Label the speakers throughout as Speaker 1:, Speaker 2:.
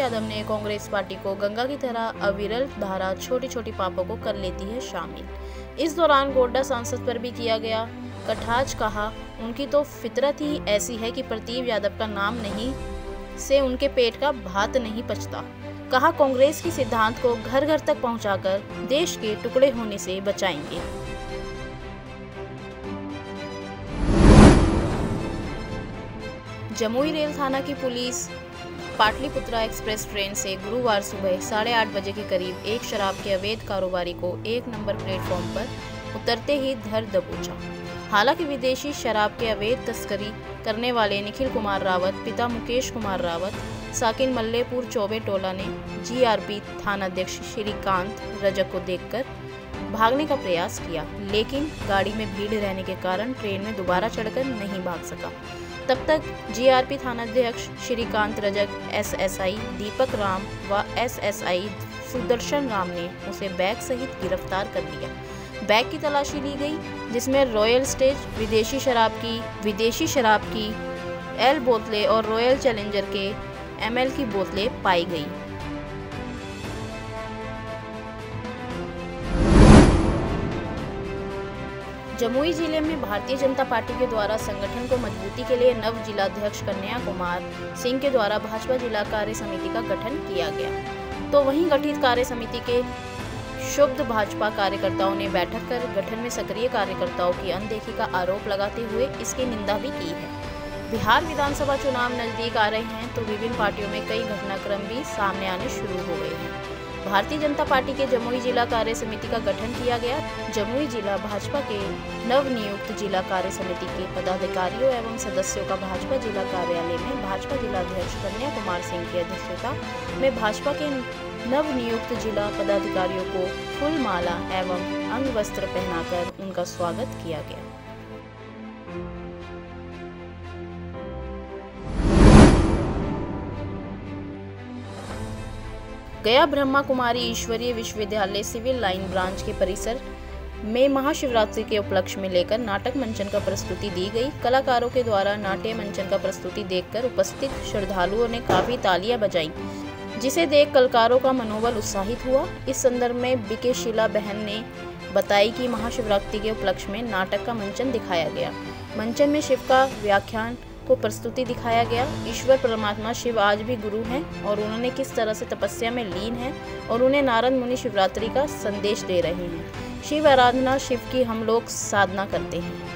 Speaker 1: यादव ने कांग्रेस पार्टी को गंगा की तरह अविरल धारा छोटी छोटी पापों को कर लेती है शामिल। इस दौरान गोड्डा सांसद पर भी किया गया कठाज कहा, उनकी तो फितरत ही ऐसी है कि प्रतीप यादव का नाम नहीं, से उनके पेट का भात नहीं पचता। कहा, कांग्रेस की सिद्धांत को घर घर तक पहुंचाकर देश के टुकड़े होने से बचाएँगे। जमुई रेल थाना की पुलिस पाटलिपुत्रा एक्सप्रेस ट्रेन से गुरुवार सुबह साढ़े आठ बजे के करीब एक शराब के अवैध कारोबारी को एक नंबर प्लेटफॉर्म पर उतरते ही धर दबोचा। हालाँकि विदेशी शराब के अवैध तस्करी करने वाले निखिल कुमार रावत, पिता मुकेश कुमार रावत, साकिन मल्लेपुर चौबे टोला ने जीआरपी थानाध्यक्ष श्रीकांत रजक को देखकर भागने का प्रयास किया, लेकिन गाड़ी में भीड़ रहने के कारण ट्रेन में दोबारा चढ़कर नहीं भाग सका। तब तक जीआरपी थानाध्यक्ष श्रीकांत रजक, एसएसआई दीपक राम व एसएसआई सुदर्शन राम ने उसे बैग सहित गिरफ़्तार कर लिया। बैग की तलाशी ली गई, जिसमें रॉयल स्टेज विदेशी शराब की, विदेशी शराब की, एल बोतलें और रॉयल चैलेंजर के एमएल की बोतलें पाई गई। जमुई ज़िले में भारतीय जनता पार्टी के द्वारा संगठन को मजबूती के लिए नव जिलाध्यक्ष कन्हैया कुमार सिंह के द्वारा भाजपा जिला कार्य समिति का गठन किया गया। तो वहीं गठित कार्य समिति के शुद्ध भाजपा कार्यकर्ताओं ने बैठक कर गठन में सक्रिय कार्यकर्ताओं की अनदेखी का आरोप लगाते हुए इसकी निंदा भी की है। बिहार विधानसभा चुनाव नज़दीक आ रहे हैं तो विभिन्न पार्टियों में कई घटनाक्रम भी सामने आने शुरू हो गए हैं। भारतीय जनता पार्टी के जमुई जिला कार्य समिति का गठन किया गया। जमुई जिला भाजपा के नव नियुक्त जिला कार्य समिति के पदाधिकारियों एवं सदस्यों का भाजपा जिला कार्यालय में भाजपा जिला अध्यक्ष कन्या कुमार सिंह की अध्यक्षता में भाजपा के नव नियुक्त जिला पदाधिकारियों को फूल माला एवं अंग वस्त्र पहनाकर उनका स्वागत किया गया। गया ब्रह्मा कुमारी ईश्वरीय विश्वविद्यालय सिविल लाइन ब्रांच के परिसर में महाशिवरात्रि के उपलक्ष्य में लेकर नाटक मंचन का प्रस्तुति दी गई। कलाकारों के द्वारा नाट्य मंचन का प्रस्तुति देखकर उपस्थित श्रद्धालुओं ने काफ़ी तालियाँ बजाई, जिसे देख कलाकारों का मनोबल उत्साहित हुआ। इस संदर्भ में बीके शीला बहन ने बताई कि महाशिवरात्रि के उपलक्ष्य में नाटक का मंचन दिखाया गया। मंचन में शिव का व्याख्यान को प्रस्तुति दिखाया गया। ईश्वर परमात्मा शिव आज भी गुरु हैं और उन्होंने किस तरह से तपस्या में लीन है और उन्हें नारद मुनि शिवरात्रि का संदेश दे रहे हैं। शिव आराधना, शिव की हम लोग साधना करते हैं।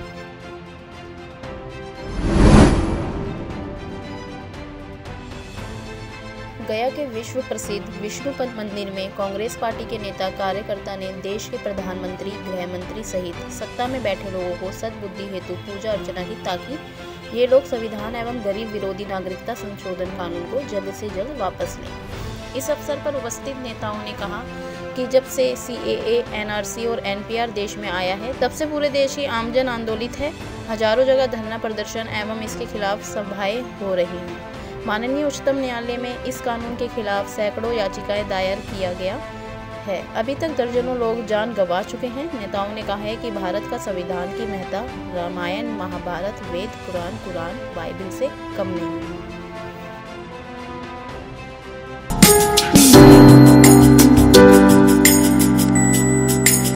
Speaker 1: गया के विश्व प्रसिद्ध विष्णुपद मंदिर में कांग्रेस पार्टी के नेता कार्यकर्ता ने देश के प्रधानमंत्री गृह मंत्री सहित सत्ता में बैठे लोगों को सद्बुद्धि हेतु पूजा अर्चना की ताकि ये लोग संविधान एवं गरीब विरोधी नागरिकता संशोधन कानून को जल्द से जल्द वापस लें। इस अवसर पर उपस्थित नेताओं ने कहा कि जब से सी एनआरसी और एनपीआर देश में आया है, तब से पूरे देश की आमजन आंदोलित है। हज़ारों जगह धरना प्रदर्शन एवं इसके खिलाफ सभाएँ हो रही हैं। माननीय उच्चतम न्यायालय में इस कानून के खिलाफ सैकड़ों याचिकाएँ दायर किया गया। है। अभी तक दर्जनों लोग जान गंवा चुके हैं। नेताओं ने कहा है कि भारत का संविधान की महत्ता Ramayana, Mahabharata, Veda Quran Quran Bible से कम नहीं है।